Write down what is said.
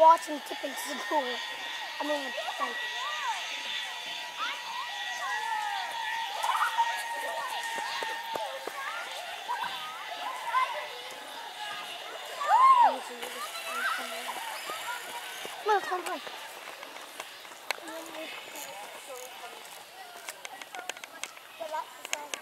watch him tip the. I mean, like. Come on, come on. Come on.